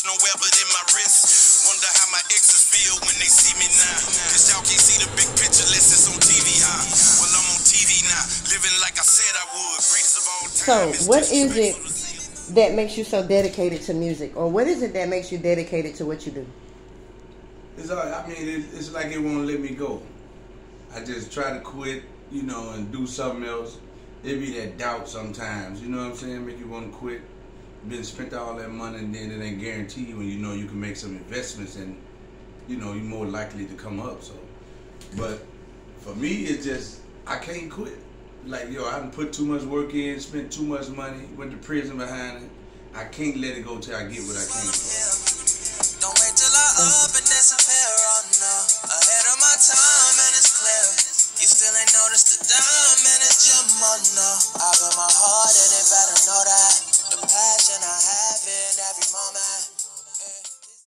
purse nowhere but in my wrist. Wonder how my exes feel when they see me now. Cause y'all can't see the big picture unless it's on TV high. Well, I'm on TV now, living like I said I would. Greatest of all time. So, what is it disrespectful to see. that makes you so dedicated to music, or what is it that makes you dedicated to what you do? It's all, I mean, it's like it won't let me go. I just try to quit, you know, and do something else. It be that doubt sometimes, you know what I'm saying? Make you want to quit. Been spent all that money and then it ain't guaranteed when you know you can make some investments and, you know, you're more likely to come up. So, but for me, it's just I can't quit. Like yo, I done put too much work in, spent too much money, went to prison behind it. I can't let it go till I get what I came for. Don't wait till I up and disappear, oh no. Ahead of my time and it's clear. You still ain't noticed the put